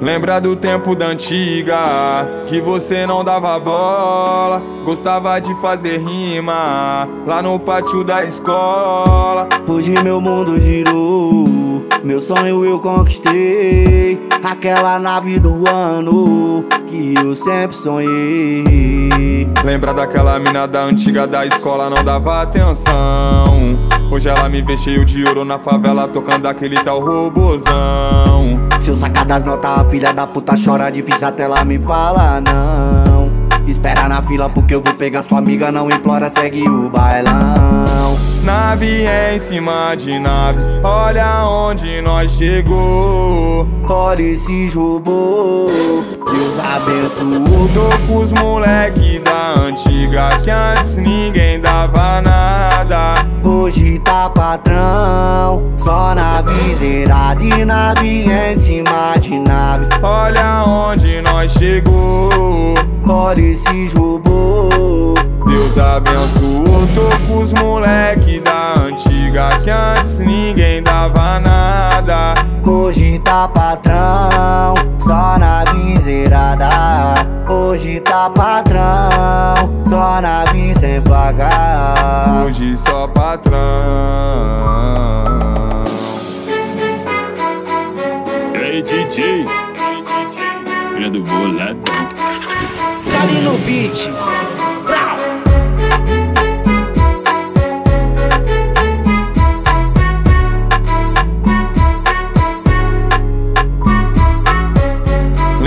Lembra do tempo da antiga, que você não dava bola, gostava de fazer rima lá no pátio da escola. Hoje meu mundo girou, meu sonho eu conquistei, aquela nave do ano que eu sempre sonhei. Lembra daquela mina da antiga da escola, não dava atenção. Hoje ela me vê cheio de ouro na favela, tocando aquele tal robozão. Se eu sacar das notas, a filha da puta chora difícil até ela me fala não. Espera na fila porque eu vou pegar sua amiga, não implora, segue o bailão. Nave é em cima de nave, olha onde nós chegou. Olha esses robôs, Deus abençoou. Tô com os moleque da antiga, que antes ninguém dava nada. Hoje tá patrão, só na viseirada e nave em cima de nave. Olha onde nós chegou. Olha esses robôs. Deus abençoou, os moleque da antiga que antes ninguém dava nada. Hoje tá patrão, só na viseirada. Hoje tá patrão, só na sem placa. Hoje só patrão. Ei, DJ, do boladão. Tá ali no beat.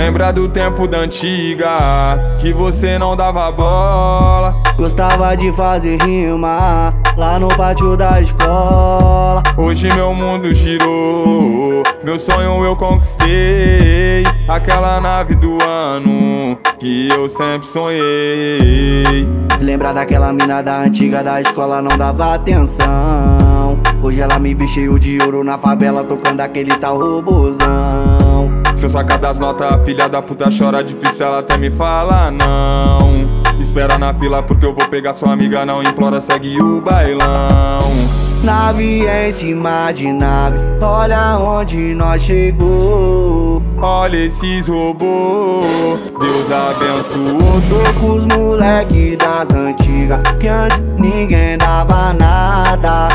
Lembra do tempo da antiga, que você não dava bola. Gostava de fazer rima lá no pátio da escola. Hoje meu mundo girou, meu sonho eu conquistei. Aquela nave do ano que eu sempre sonhei. Lembra daquela mina da antiga da escola, não dava atenção. Hoje ela me vê cheio de ouro na favela, tocando aquele tal robozão. Se eu sacar das notas, a filha da puta chora difícil, ela até me fala não. Espera na fila porque eu vou pegar sua amiga, não implora, segue o bailão. Nave em cima de nave, olha onde nós chegou. Olha esses robôs, Deus abençoou. Tô com os moleque das antigas, que antes ninguém dava nada.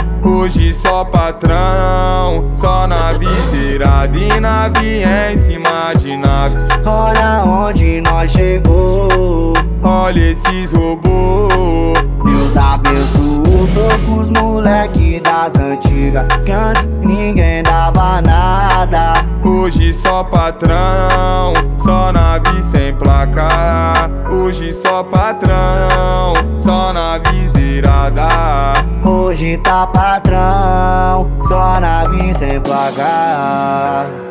Hoje só patrão, só nave zerada e nave em cima de nave. Olha onde nós chegou. Olha esses robôs. Deus abençoou, os moleque das antigas, que antes ninguém dava nada. Hoje só patrão, só nave sem placa. Hoje só patrão, só nave zerada. Hoje tá patrão, só nave sem placa.